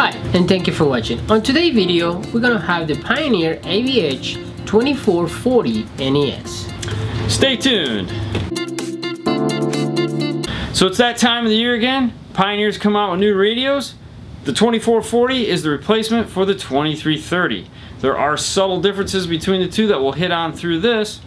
Hi and thank you for watching. On today's video we're gonna have the Pioneer AVH 2440 NEX. Stay tuned. So it's that time of the year again. Pioneers come out with new radios. The 2440 is the replacement for the 2330. There are subtle differences between the two that we'll hit on through this,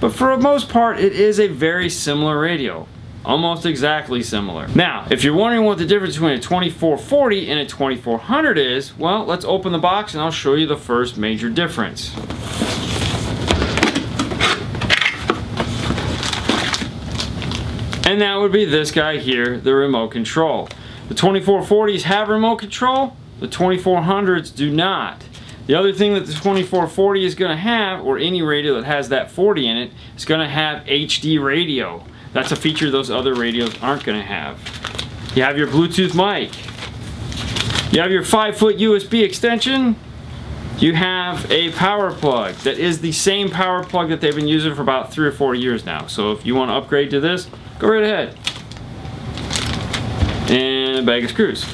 but for the most part it is a very similar radio. Almost exactly similar. Now, if you're wondering what the difference between a 2440 and a 2400 is, well, let's open the box and I'll show you the first major difference. And that would be this guy here, the remote control. The 2440s have remote control, the 2400s do not. The other thing that the 2440 is going to have, or any radio that has that 40 in it, is going to have HD radio. That's a feature those other radios aren't to have. You have your Bluetooth mic. You have your 5 foot USB extension. You have a power plug that is the same power plug that they've been using for about 3 or 4 years now. So if you want to upgrade to this, go right ahead. And a bag of screws.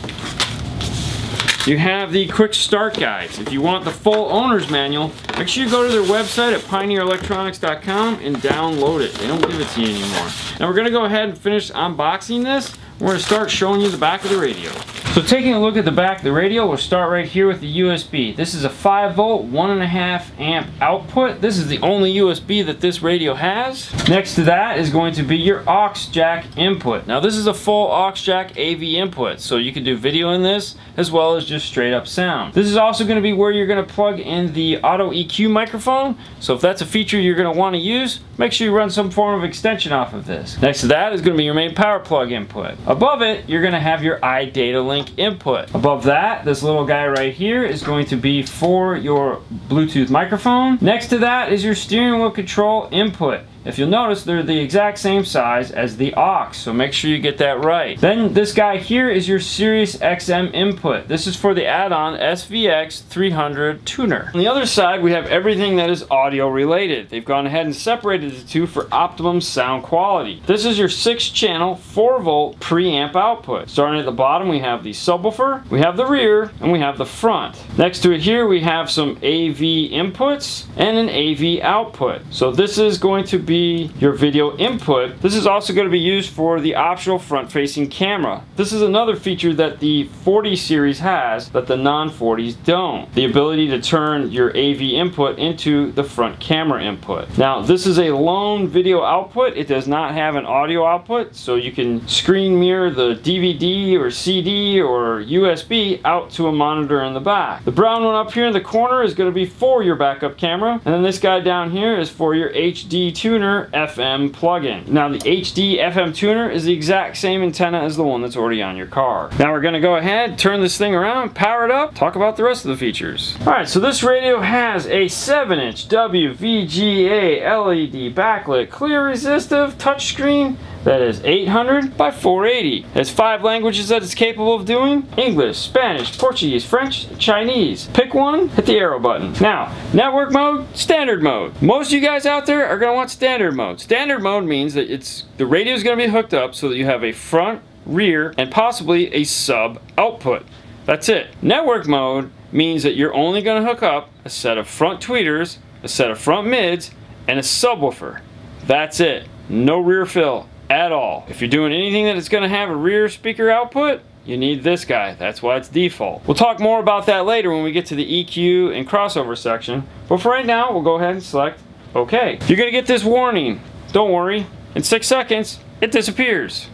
You have the quick start guides. If you want the full owner's manual, make sure you go to their website at pioneerelectronics.com and download it. They don't give it to you anymore. Now we're gonna go ahead and finish unboxing this. We're gonna start showing you the back of the radio. So taking a look at the back of the radio, we'll start right here with the USB. This is a 5 volt, 1.5 amp output. This is the only USB that this radio has. Next to that is going to be your aux jack input. Now this is a full aux jack AV input, so you can do video in this as well as just straight up sound. This is also going to be where you're going to plug in the auto EQ microphone, so if that's a feature you're going to want to use, make sure you run some form of extension off of this. Next to that is going to be your main power plug input. Above it, you're going to have your iDataLink input. Above that, this little guy right here is going to be for your Bluetooth microphone. Next to that is your steering wheel control input. If you'll notice, they're the exact same size as the aux, so make sure you get that right. Then this guy here is your Sirius XM input. This is for the add-on SVX 300 tuner. On the other side, we have everything that is audio related. They've gone ahead and separated the two for optimum sound quality. This is your 6-channel, 4-volt preamp output. Starting at the bottom, we have the subwoofer, we have the rear, and we have the front. Next to it here, we have some AV inputs and an AV output. So this is going to be be your video input. This is also going to be used for the optional front-facing camera. This is another feature that the 40 series has that the non-40s don't. The ability to turn your AV input into the front camera input. Now this is a lone video output. It does not have an audio output so you can screen mirror the DVD or CD or USB out to a monitor in the back. The brown one up here in the corner is going to be for your backup camera and then this guy down here is for your HD tuner Tuner FM plugin. Now the HD FM Tuner is the exact same antenna as the one that's already on your car. Now we're to go ahead, turn this thing around, power it up, talk about the rest of the features. Alright, so this radio has a 7-inch WVGA LED backlit clear resistive touchscreen that is 800 by 480. It has five languages that it's capable of doing. English, Spanish, Portuguese, French, Chinese. Pick one, hit the arrow button. Now, network mode, standard mode. Most of you guys out there are gonna want standard mode. Standard mode means that it's the radio is gonna be hooked up so that you have a front, rear, and possibly a sub output. That's it. Network mode means that you're only gonna hook up a set of front tweeters, a set of front mids, and a subwoofer. That's it. No rear fill at all. If you're doing anything that is going to have a rear speaker output, you need this guy. That's why it's default. We'll talk more about that later when we get to the EQ and crossover section. But for right now, we'll go ahead and select OK. You're going to get this warning. Don't worry. In six seconds, it disappears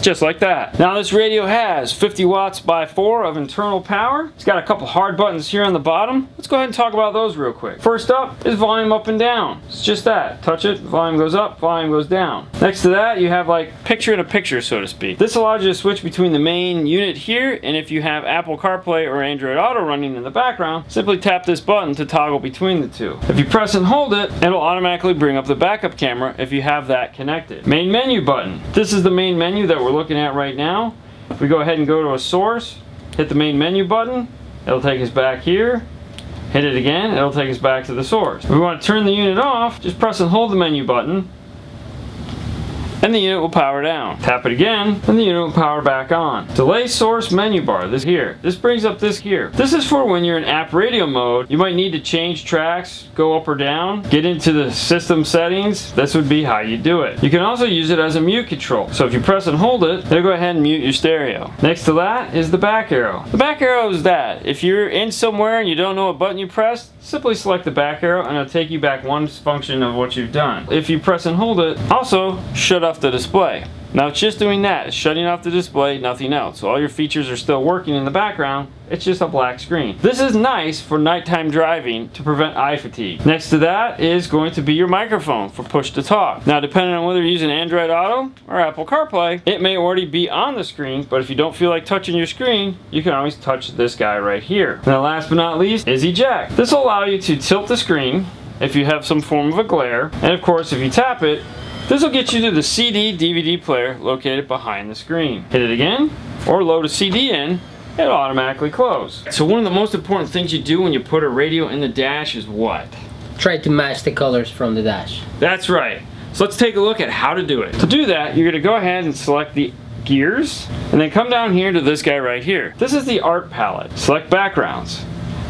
just like that. Now this radio has 50 watts by 4 of internal power. It's got a couple hard buttons here on the bottom. Let's go ahead and talk about those real quick. First up is volume up and down. It's just that. Touch it, volume goes up, volume goes down. Next to that you have like picture in a picture so to speak. This allows you to switch between the main unit here and if you have Apple CarPlay or Android Auto running in the background, simply tap this button to toggle between the two. If you press and hold it, it'll automatically bring up the backup camera if you have that connected. Main menu button. This is the main menu that we're looking at right now. If we go ahead and go to a source, hit the main menu button, it'll take us back here. Hit it again, it'll take us back to the source. If we want to turn the unit off, just press and hold the menu button. And the unit will power down. Tap it again, and the unit will power back on. Delay source menu bar, this here. This brings up this here. This is for when you're in app radio mode, you might need to change tracks, go up or down, get into the system settings. This would be how you do it. You can also use it as a mute control. So if you press and hold it, it'll go ahead and mute your stereo. Next to that is the back arrow. The back arrow is that. If you're in somewhere and you don't know what button you pressed, simply select the back arrow and it'll take you back one function of what you've done. If you press and hold it, also shut off the display. Now it's just doing that, it's shutting off the display, nothing else. So all your features are still working in the background, it's just a black screen. This is nice for nighttime driving to prevent eye fatigue. Next to that is going to be your microphone for push to talk. Now depending on whether you're using Android Auto or Apple CarPlay, it may already be on the screen, but if you don't feel like touching your screen, you can always touch this guy right here. Now last but not least is eject. This will allow you to tilt the screen if you have some form of a glare, and of course if you tap it, this will get you to the CD DVD player located behind the screen. Hit it again, or load a CD in, it'll automatically close. So one of the most important things you do when you put a radio in the dash is what? Try to match the colors from the dash. That's right. So let's take a look at how to do it. To do that, you're gonna go ahead and select the gears, and then come down here to this guy right here. This is the art palette. Select backgrounds.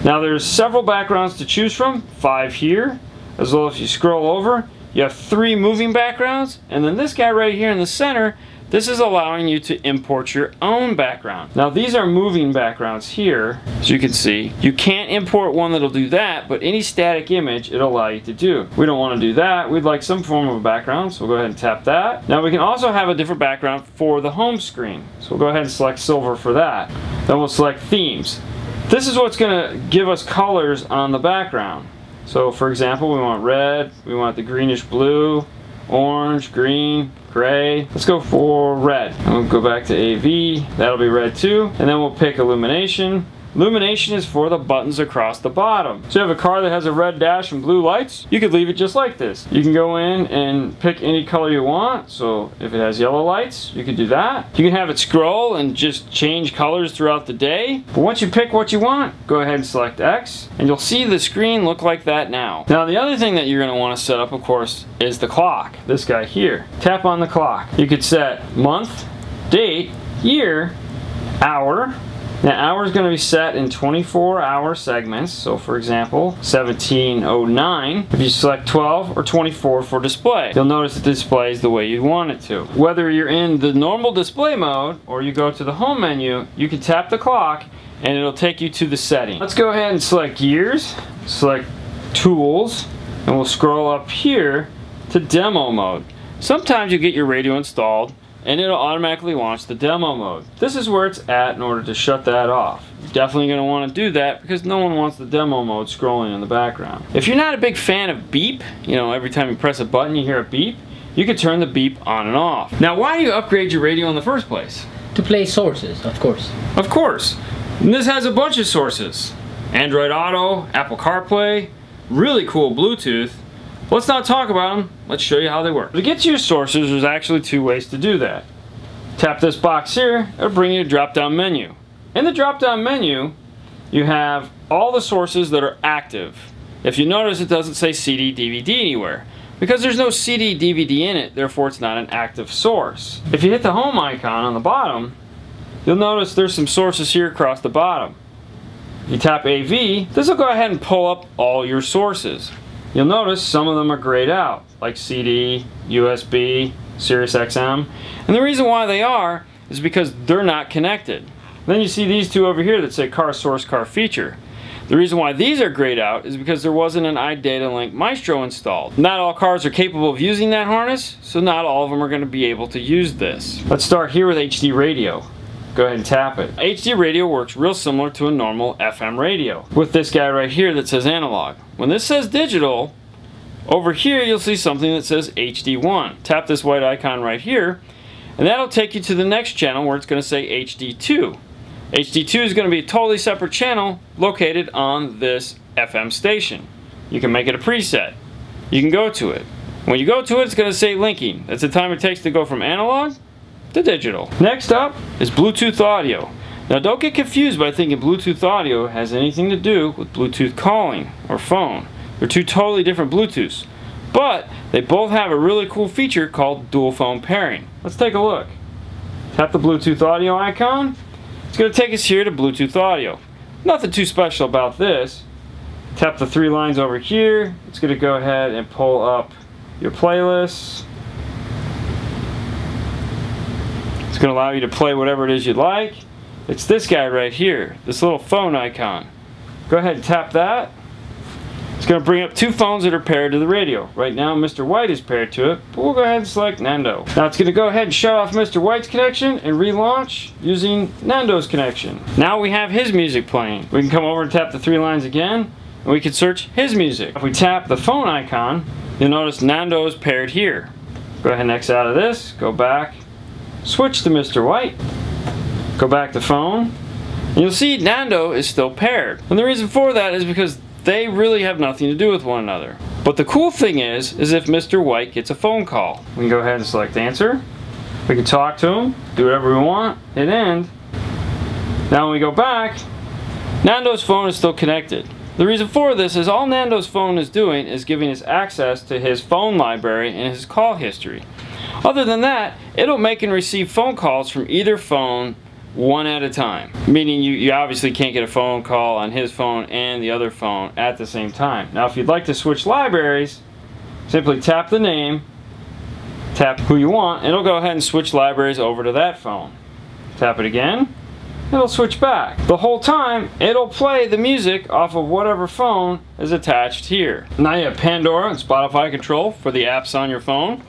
Now there's several backgrounds to choose from, five here, as well if you scroll over, you have three moving backgrounds, and then this guy right here in the center, this is allowing you to import your own background. Now these are moving backgrounds here, as you can see. You can't import one that'll do that, but any static image it'll allow you to do. We don't want to do that. We'd like some form of a background, so we'll go ahead and tap that. Now we can also have a different background for the home screen. So we'll go ahead and select silver for that. Then we'll select themes. This is what's going to give us colors on the background. So for example, we want red, we want the greenish blue, orange, green, gray. Let's go for red. And we'll go back to AV, that'll be red too. And then we'll pick illumination. Illumination is for the buttons across the bottom. So you have a car that has a red dash and blue lights, you could leave it just like this. You can go in and pick any color you want. So if it has yellow lights, you could do that. You can have it scroll and just change colors throughout the day. But once you pick what you want, go ahead and select X and you'll see the screen look like that now. Now the other thing that you're gonna wanna set up, of course, is the clock. This guy here. Tap on the clock. You could set month, date, year, hour, now hour is going to be set in 24 hour segments. So for example, 1709, if you select 12 or 24 for display, you'll notice it displays the way you want it to. Whether you're in the normal display mode or you go to the home menu, you can tap the clock and it'll take you to the setting. Let's go ahead and select gears, select tools, and we'll scroll up here to demo mode. Sometimes you get your radio installed and it'll automatically launch the demo mode. This is where it's at in order to shut that off. You're definitely going to want to do that because no one wants the demo mode scrolling in the background. If you're not a big fan of beep, you know, every time you press a button you hear a beep, you can turn the beep on and off. Now why do you upgrade your radio in the first place? To play sources, of course. Of course. And this has a bunch of sources. Android Auto, Apple CarPlay, really cool Bluetooth, Let's not talk about them. Let's show you how they work. To get to your sources, there's actually two ways to do that. Tap this box here, it'll bring you to drop-down menu. In the drop-down menu, you have all the sources that are active. If you notice, it doesn't say CD, DVD anywhere. Because there's no CD, DVD in it, therefore it's not an active source. If you hit the home icon on the bottom, you'll notice there's some sources here across the bottom. If you tap AV, this will go ahead and pull up all your sources. You'll notice some of them are grayed out, like CD, USB, Sirius XM. And the reason why they are is because they're not connected. Then you see these two over here that say car source, car feature. The reason why these are grayed out is because there wasn't an iDataLink Maestro installed. Not all cars are capable of using that harness, so not all of them are going to be able to use this. Let's start here with HD radio. Go ahead and tap it. HD radio works real similar to a normal FM radio with this guy right here that says analog. When this says digital, over here you'll see something that says HD1. Tap this white icon right here and that'll take you to the next channel where it's going to say HD2. HD2 is going to be a totally separate channel located on this FM station. You can make it a preset. You can go to it. When you go to it, it's going to say linking. That's the time it takes to go from analog to digital. Next up is Bluetooth audio. Now don't get confused by thinking Bluetooth audio has anything to do with Bluetooth calling or phone. They're two totally different Bluetooths. But they both have a really cool feature called dual phone pairing. Let's take a look. Tap the Bluetooth audio icon. It's going to take us here to Bluetooth audio. Nothing too special about this. Tap the three lines over here. It's going to go ahead and pull up your playlists. It's going to allow you to play whatever it is you'd like. It's this guy right here, this little phone icon. Go ahead and tap that. It's going to bring up two phones that are paired to the radio. Right now Mr. White is paired to it, but we'll go ahead and select Nando. Now it's going to go ahead and shut off Mr. White's connection and relaunch using Nando's connection. Now we have his music playing. We can come over and tap the three lines again and we can search his music. If we tap the phone icon, you'll notice Nando is paired here. Go ahead and X out of this, go back, switch to Mr. White, go back to phone, and you'll see Nando is still paired. And the reason for that is because they really have nothing to do with one another. But the cool thing is, is if Mr. White gets a phone call, we can go ahead and select answer. We can talk to him, do whatever we want, hit end. Now when we go back, Nando's phone is still connected. The reason for this is all Nando's phone is doing is giving us access to his phone library and his call history. Other than that, it'll make and receive phone calls from either phone one at a time. Meaning you, you obviously can't get a phone call on his phone and the other phone at the same time. Now if you'd like to switch libraries, simply tap the name, tap who you want, and it'll go ahead and switch libraries over to that phone. Tap it again, it'll switch back. The whole time, it'll play the music off of whatever phone is attached here. Now you have Pandora and Spotify control for the apps on your phone.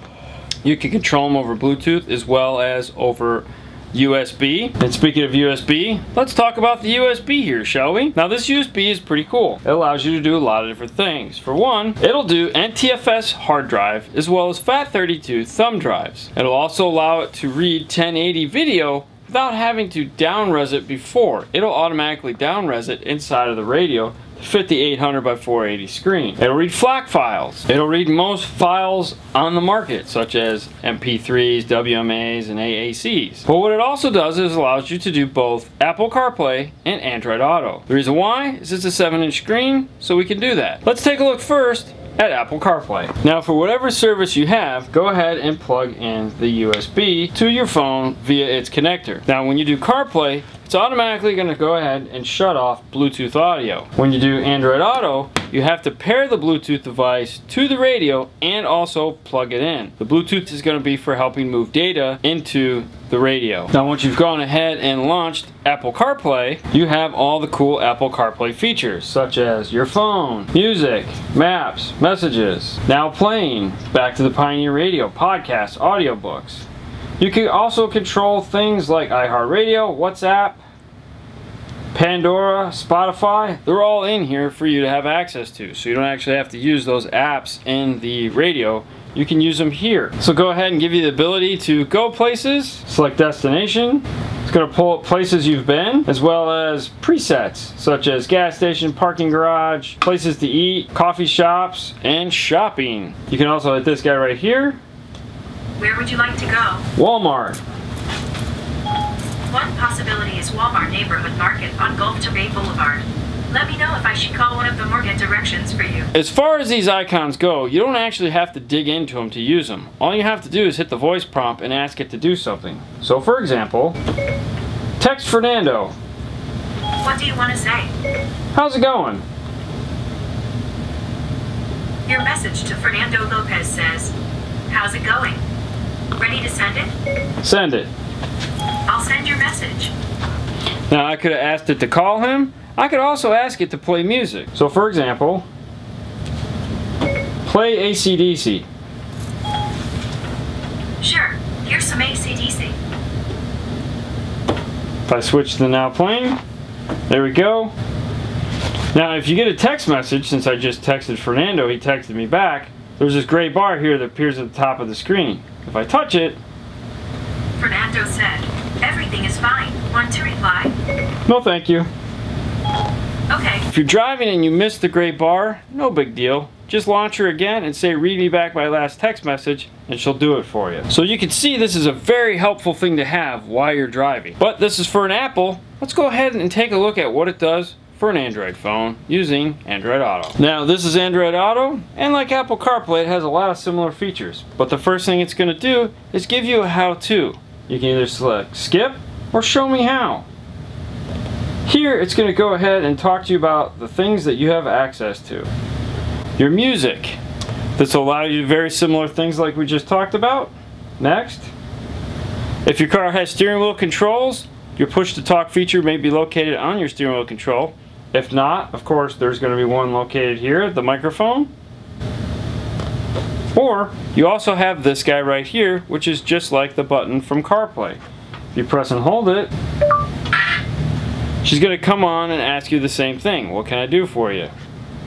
You can control them over Bluetooth as well as over USB. And speaking of USB, let's talk about the USB here, shall we? Now this USB is pretty cool. It allows you to do a lot of different things. For one, it'll do NTFS hard drive as well as FAT32 thumb drives. It'll also allow it to read 1080 video without having to down-res it before. It'll automatically down-res it inside of the radio fit the 800 by 480 screen. It'll read FLAC files. It'll read most files on the market, such as MP3s, WMAs, and AACs. But what it also does is allows you to do both Apple CarPlay and Android Auto. The reason why is it's a 7-inch screen, so we can do that. Let's take a look first at Apple CarPlay. Now for whatever service you have, go ahead and plug in the USB to your phone via its connector. Now when you do CarPlay, it's automatically going to go ahead and shut off Bluetooth audio. When you do Android Auto, you have to pair the Bluetooth device to the radio and also plug it in. The Bluetooth is going to be for helping move data into the radio. Now once you've gone ahead and launched Apple CarPlay, you have all the cool Apple CarPlay features such as your phone, music, maps, messages, now playing, back to the Pioneer Radio, podcasts, audiobooks. You can also control things like iHeartRadio, WhatsApp, Pandora, Spotify, they're all in here for you to have access to. So you don't actually have to use those apps in the radio. You can use them here. So go ahead and give you the ability to go places, select destination. It's going to pull up places you've been, as well as presets, such as gas station, parking garage, places to eat, coffee shops, and shopping. You can also hit this guy right here. Where would you like to go? Walmart. One possibility is Walmart Neighborhood Market on Gulf to Bay Boulevard. Let me know if I should call one of the Morgan directions for you. As far as these icons go, you don't actually have to dig into them to use them. All you have to do is hit the voice prompt and ask it to do something. So for example, text Fernando. What do you want to say? How's it going? Your message to Fernando Lopez says, How's it going? Ready to send it? Send it. I'll send your message. Now I could have asked it to call him. I could also ask it to play music. So for example, play ACDC. Sure, here's some ACDC. If I switch to now playing, there we go. Now if you get a text message, since I just texted Fernando, he texted me back, there's this gray bar here that appears at the top of the screen. If I touch it, Fernando said, Everything is fine. Want to reply? no thank you. Okay. If you're driving and you miss the gray bar, no big deal. Just launch her again and say read me back my last text message and she'll do it for you. So you can see this is a very helpful thing to have while you're driving. But this is for an Apple. Let's go ahead and take a look at what it does for an Android phone using Android Auto. Now this is Android Auto and like Apple CarPlay it has a lot of similar features but the first thing it's going to do is give you a how-to. You can either select skip or show me how. Here it's going to go ahead and talk to you about the things that you have access to. Your music. This will allow you very similar things like we just talked about. Next. If your car has steering wheel controls, your push to talk feature may be located on your steering wheel control. If not, of course, there's going to be one located here, the microphone. Or you also have this guy right here, which is just like the button from CarPlay. If you press and hold it, she's going to come on and ask you the same thing. What can I do for you?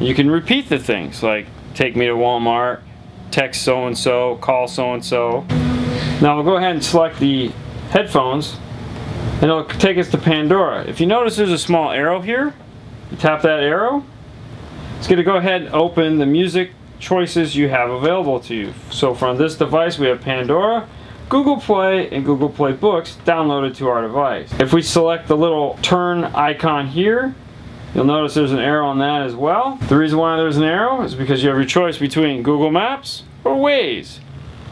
You can repeat the things like take me to Walmart, text so and so, call so and so. Now we'll go ahead and select the headphones and it'll take us to Pandora. If you notice there's a small arrow here, you tap that arrow, it's going to go ahead and open the music choices you have available to you. So from this device we have Pandora, Google Play, and Google Play Books downloaded to our device. If we select the little turn icon here, you'll notice there's an arrow on that as well. The reason why there's an arrow is because you have your choice between Google Maps or Waze.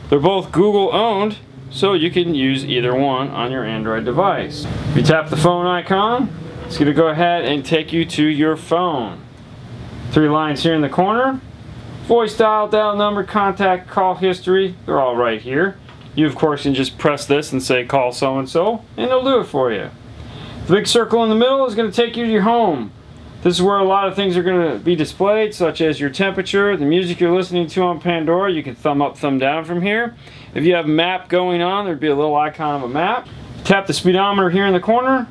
They're both Google owned so you can use either one on your Android device. If you tap the phone icon, it's going to go ahead and take you to your phone. Three lines here in the corner. Voice dial, dial number, contact, call history, they're all right here. You of course can just press this and say call so and so and they'll do it for you. The big circle in the middle is going to take you to your home. This is where a lot of things are going to be displayed, such as your temperature, the music you're listening to on Pandora. You can thumb up, thumb down from here. If you have a map going on, there'd be a little icon of a map. Tap the speedometer here in the corner.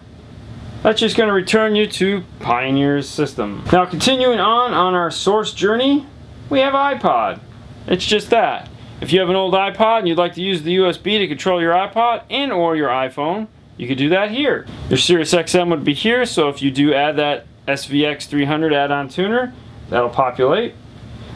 That's just going to return you to Pioneer's system. Now continuing on on our source journey, we have iPod. It's just that. If you have an old iPod and you'd like to use the USB to control your iPod and or your iPhone, you could do that here. Your Sirius XM would be here, so if you do add that SVX 300 add-on tuner. That'll populate.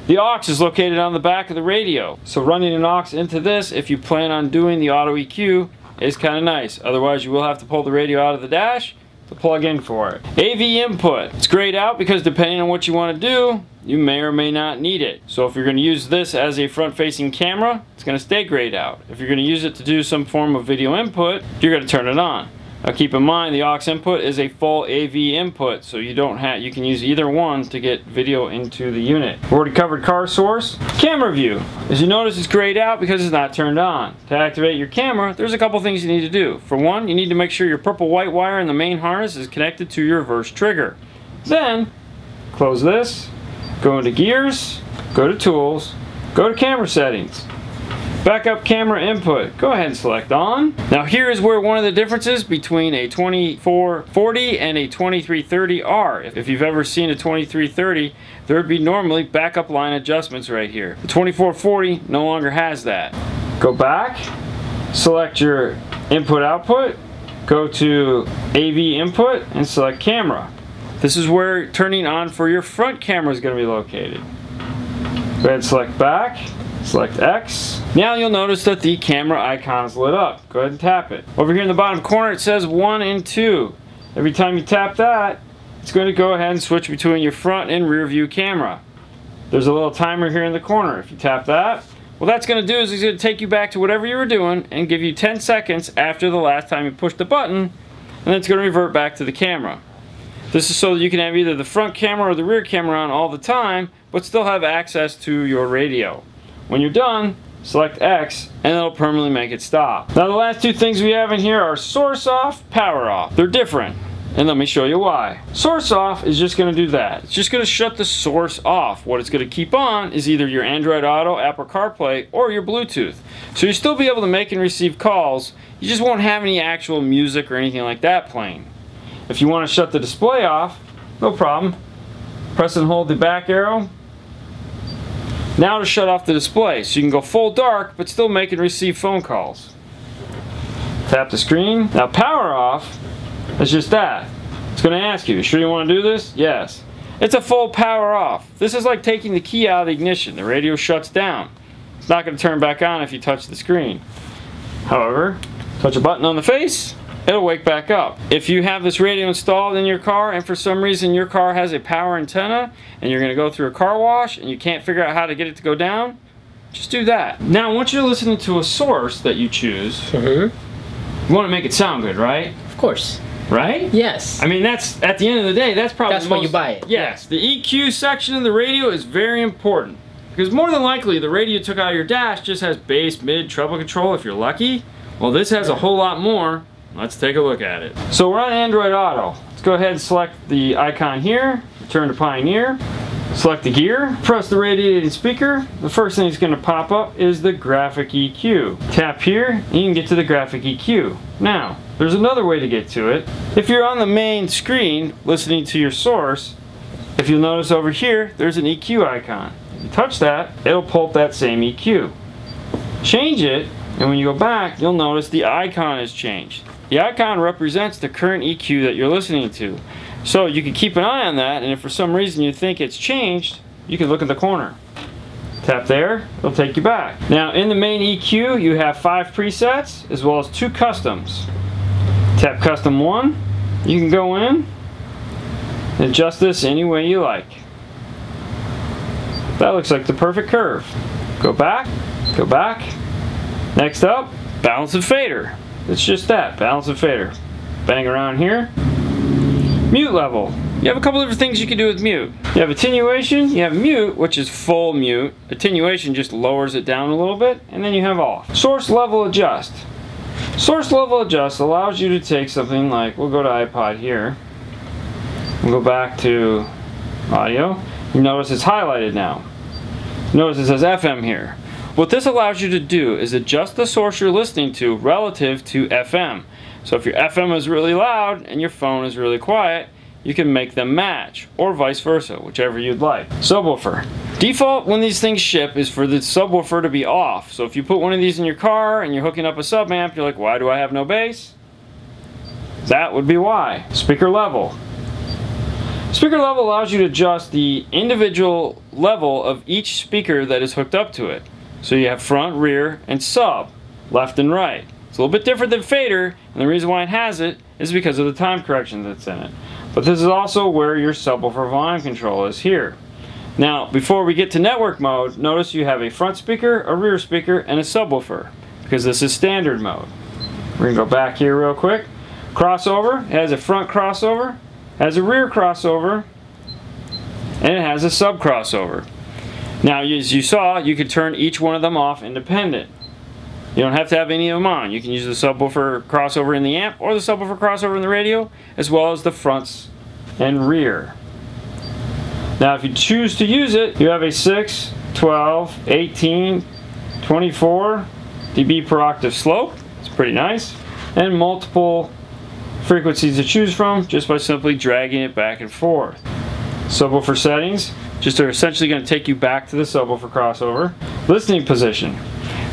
The aux is located on the back of the radio. So running an aux into this, if you plan on doing the auto EQ, is kind of nice. Otherwise, you will have to pull the radio out of the dash to plug in for it. AV input. It's grayed out because depending on what you want to do, you may or may not need it. So if you're going to use this as a front-facing camera, it's going to stay grayed out. If you're going to use it to do some form of video input, you're going to turn it on. Now keep in mind the aux input is a full AV input so you don't have you can use either one to get video into the unit. We already covered car source. Camera view. As you notice it's grayed out because it's not turned on. To activate your camera there's a couple things you need to do. For one you need to make sure your purple white wire in the main harness is connected to your reverse trigger. Then close this, go into gears, go to tools, go to camera settings. Backup camera input. Go ahead and select on. Now here is where one of the differences between a 2440 and a 2330 are. If you've ever seen a 2330, there would be normally backup line adjustments right here. The 2440 no longer has that. Go back, select your input output, go to AV input and select camera. This is where turning on for your front camera is going to be located. Go ahead and select back, Select X. Now you'll notice that the camera icon is lit up. Go ahead and tap it. Over here in the bottom corner it says 1 and 2. Every time you tap that, it's going to go ahead and switch between your front and rear view camera. There's a little timer here in the corner. If you tap that, what that's going to do is it's going to take you back to whatever you were doing and give you 10 seconds after the last time you pushed the button, and then it's going to revert back to the camera. This is so that you can have either the front camera or the rear camera on all the time, but still have access to your radio. When you're done, select X and it'll permanently make it stop. Now the last two things we have in here are source off, power off. They're different. And let me show you why. Source off is just going to do that. It's just going to shut the source off. What it's going to keep on is either your Android Auto, Apple CarPlay, or your Bluetooth. So you'll still be able to make and receive calls. You just won't have any actual music or anything like that playing. If you want to shut the display off, no problem. Press and hold the back arrow, now to shut off the display, so you can go full dark, but still make and receive phone calls. Tap the screen. Now power off, it's just that. It's going to ask you, you sure you want to do this? Yes. It's a full power off. This is like taking the key out of the ignition. The radio shuts down. It's not going to turn back on if you touch the screen. However, touch a button on the face, it'll wake back up. If you have this radio installed in your car and for some reason your car has a power antenna and you're gonna go through a car wash and you can't figure out how to get it to go down, just do that. Now, once you're listening to a source that you choose, Mm-hmm. you wanna make it sound good, right? Of course. Right? Yes. I mean, that's at the end of the day, that's probably That's when you buy it. Yes, the EQ section of the radio is very important because more than likely the radio you took out of your dash just has bass, mid, treble control if you're lucky. Well, this has a whole lot more. Let's take a look at it. So we're on Android Auto. Let's go ahead and select the icon here, return to Pioneer. Select the gear, press the radiated speaker. The first thing that's going to pop up is the graphic EQ. Tap here, and you can get to the graphic EQ. Now, there's another way to get to it. If you're on the main screen listening to your source, if you'll notice over here, there's an EQ icon. You touch that, it'll pull up that same EQ. Change it, and when you go back, you'll notice the icon has changed. The icon represents the current EQ that you're listening to. So you can keep an eye on that, and if for some reason you think it's changed, you can look in the corner. Tap there, it'll take you back. Now in the main EQ, you have five presets as well as two customs. Tap custom one, you can go in and adjust this any way you like. That looks like the perfect curve. Go back, go back. Next up, balance and fader. It's just that, balance and fader. Bang around here. Mute level. You have a couple different things you can do with mute. You have attenuation, you have mute, which is full mute. Attenuation just lowers it down a little bit, and then you have off. Source level adjust. Source level adjust allows you to take something like, we'll go to iPod here. We'll go back to audio. You notice it's highlighted now. Notice it says FM here. What this allows you to do is adjust the source you're listening to relative to FM. So if your FM is really loud and your phone is really quiet, you can make them match, or vice versa, whichever you'd like. Subwoofer. Default when these things ship is for the subwoofer to be off. So if you put one of these in your car and you're hooking up a sub amp, you're like, why do I have no bass? That would be why. Speaker level. Speaker level allows you to adjust the individual level of each speaker that is hooked up to it. So you have front, rear, and sub, left and right. It's a little bit different than fader, and the reason why it has it is because of the time correction that's in it. But this is also where your subwoofer volume control is here. Now, before we get to network mode, notice you have a front speaker, a rear speaker, and a subwoofer, because this is standard mode. We're gonna go back here real quick. Crossover, has a front crossover, has a rear crossover, and it has a sub crossover. Now, as you saw, you could turn each one of them off independent. You don't have to have any of them on. You can use the subwoofer crossover in the amp or the subwoofer crossover in the radio, as well as the fronts and rear. Now, if you choose to use it, you have a 6, 12, 18, 24 dB per octave slope. It's pretty nice. And multiple frequencies to choose from just by simply dragging it back and forth. Subwoofer settings just are essentially going to take you back to the subwoofer crossover. Listening position.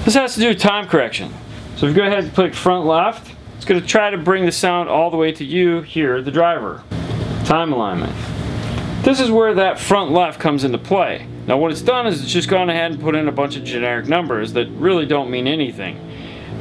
This has to do with time correction. So if you go ahead and click front left, it's going to try to bring the sound all the way to you here, the driver. Time alignment. This is where that front left comes into play. Now what it's done is it's just gone ahead and put in a bunch of generic numbers that really don't mean anything.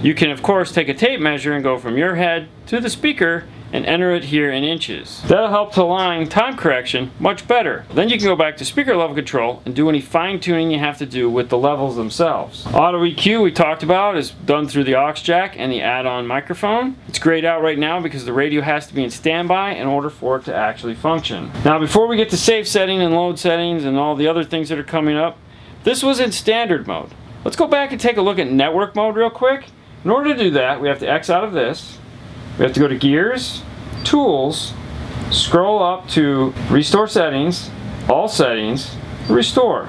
You can of course take a tape measure and go from your head to the speaker and enter it here in inches. That'll help to align time correction much better. Then you can go back to speaker level control and do any fine tuning you have to do with the levels themselves. Auto EQ we talked about is done through the aux jack and the add-on microphone. It's grayed out right now because the radio has to be in standby in order for it to actually function. Now before we get to safe setting and load settings and all the other things that are coming up, this was in standard mode. Let's go back and take a look at network mode real quick. In order to do that, we have to X out of this. We have to go to Gears, Tools, scroll up to Restore Settings, All Settings, Restore.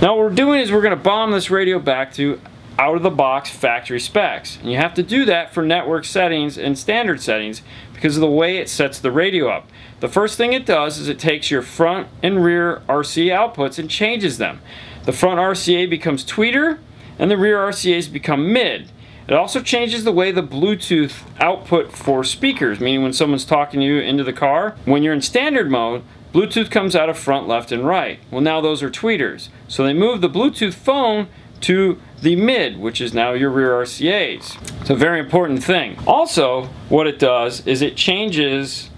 Now what we're doing is we're going to bomb this radio back to out of the box factory specs. And you have to do that for network settings and standard settings because of the way it sets the radio up. The first thing it does is it takes your front and rear RCA outputs and changes them. The front RCA becomes tweeter and the rear RCAs become mid. It also changes the way the Bluetooth output for speakers, meaning when someone's talking to you into the car, when you're in standard mode, Bluetooth comes out of front, left, and right. Well, now those are tweeters. So they move the Bluetooth phone to the mid, which is now your rear RCAs. It's a very important thing. Also, what it does is it changes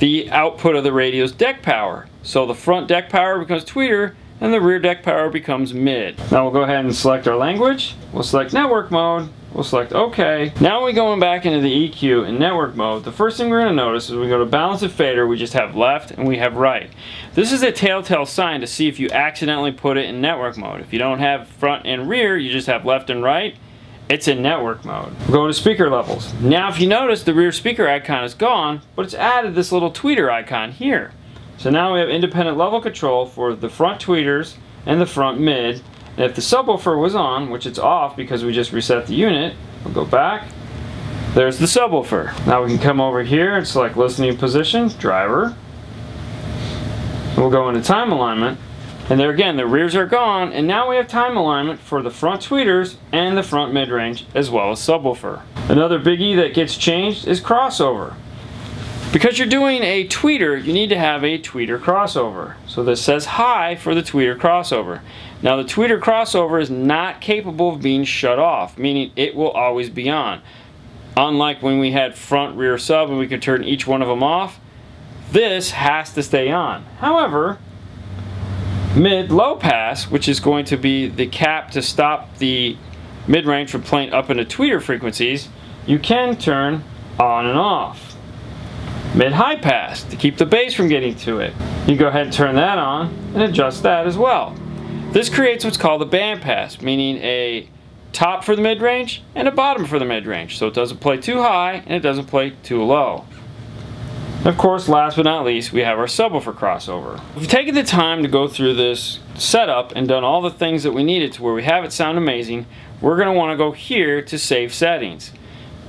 the output of the radio's deck power. So the front deck power becomes tweeter and the rear deck power becomes mid. Now we'll go ahead and select our language. We'll select network mode. We'll select OK. Now we're going back into the EQ in network mode. The first thing we're going to notice is we go to balance and fader, we just have left and we have right. This is a telltale sign to see if you accidentally put it in network mode. If you don't have front and rear, you just have left and right, it's in network mode. We'll go to speaker levels. Now if you notice the rear speaker icon is gone, but it's added this little tweeter icon here. So now we have independent level control for the front tweeters and the front mid. And if the subwoofer was on, which it's off because we just reset the unit, we'll go back. There's the subwoofer. Now we can come over here and select listening position, driver. We'll go into time alignment. And there again, the rears are gone, and now we have time alignment for the front tweeters and the front mid-range, as well as subwoofer. Another biggie that gets changed is crossover. Because you're doing a tweeter, you need to have a tweeter crossover. So this says high for the tweeter crossover. Now the tweeter crossover is not capable of being shut off, meaning it will always be on. Unlike when we had front rear sub and we could turn each one of them off, this has to stay on. However, mid low pass, which is going to be the cap to stop the mid-range from playing up into tweeter frequencies, you can turn on and off mid-high pass to keep the bass from getting to it. You go ahead and turn that on and adjust that as well. This creates what's called a bandpass, meaning a top for the mid-range and a bottom for the mid-range. So it doesn't play too high and it doesn't play too low. Of course, last but not least, we have our subwoofer crossover. We've taken the time to go through this setup and done all the things that we needed to where we have it sound amazing. We're going to want to go here to save settings.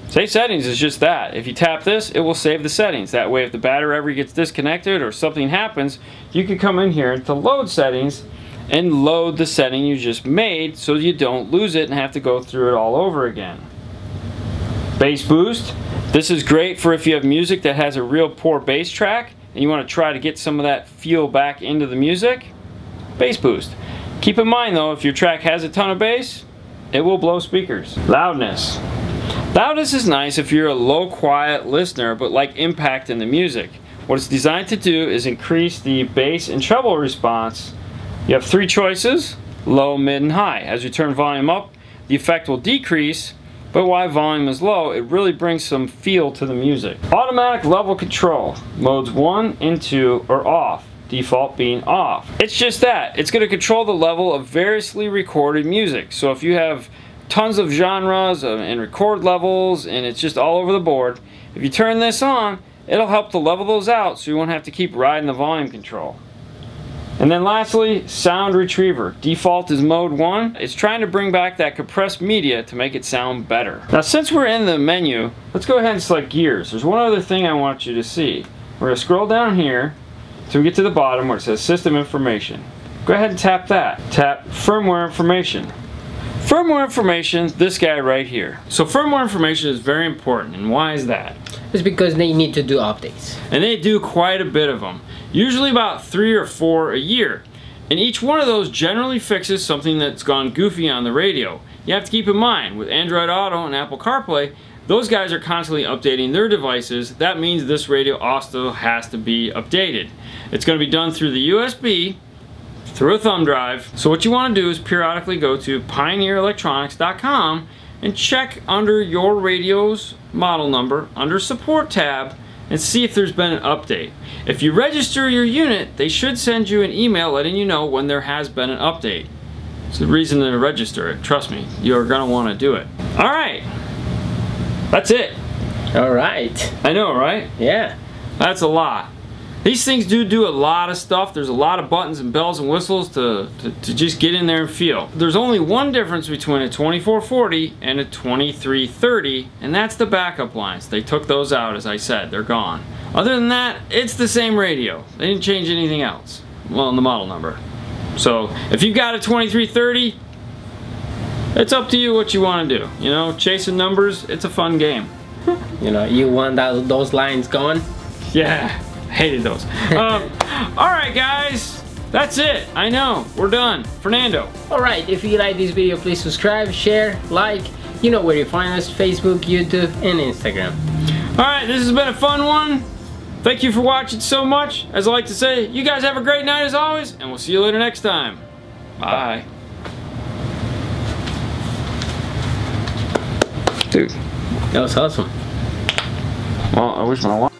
Save settings is just that. If you tap this, it will save the settings. That way if the battery ever gets disconnected or something happens, you can come in here to load settings and load the setting you just made so you don't lose it and have to go through it all over again. Bass boost. This is great for if you have music that has a real poor bass track and you want to try to get some of that feel back into the music. Bass boost. Keep in mind though, if your track has a ton of bass, it will blow speakers. Loudness. Loudness is nice if you're a low quiet listener but like impact in the music. What it's designed to do is increase the bass and treble response. You have three choices, low, mid, and high. As you turn volume up, the effect will decrease, but while volume is low, it really brings some feel to the music. Automatic level control, modes 1 and 2 are off, default being off. It's just that, it's going to control the level of variously recorded music. So if you have tons of genres um, and record levels and it's just all over the board. If you turn this on, it'll help to level those out so you won't have to keep riding the volume control. And then lastly, sound retriever. Default is mode 1. It's trying to bring back that compressed media to make it sound better. Now since we're in the menu, let's go ahead and select gears. There's one other thing I want you to see. We're to scroll down here till we get to the bottom where it says system information. Go ahead and tap that. Tap firmware information. Firmware information, this guy right here. So firmware information is very important, and why is that? It's because they need to do updates. And they do quite a bit of them. Usually about three or four a year. And each one of those generally fixes something that's gone goofy on the radio. You have to keep in mind, with Android Auto and Apple CarPlay, those guys are constantly updating their devices. That means this radio also has to be updated. It's going to be done through the USB, through a thumb drive. So what you want to do is periodically go to pioneerelectronics.com and check under your radio's model number under support tab and see if there's been an update. If you register your unit, they should send you an email letting you know when there has been an update. It's the reason to register it. Trust me, you're gonna want to do it. All right, that's it. All right. I know, right? Yeah. That's a lot. These things do do a lot of stuff. There's a lot of buttons and bells and whistles to, to, to, just get in there and feel. There's only one difference between a 2440 and a 2330, and that's the backup lines. They took those out, as I said. They're gone. Other than that, it's the same radio. They didn't change anything else. Well, in the model number. So, if you've got a 2330, it's up to you what you want to do. You know, chasing numbers, it's a fun game. you know, you want that, those lines going? Yeah hated those. um, all right, guys. That's it. I know. We're done. Fernando. Alright, if you like this video, please subscribe, share, like. You know where you find us, Facebook, YouTube, and Instagram. Alright, this has been a fun one. Thank you for watching so much. As I like to say, you guys have a great night as always, and we'll see you later next time. Bye. Dude, That was awesome. well, I wish my wife